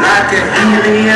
like a helium.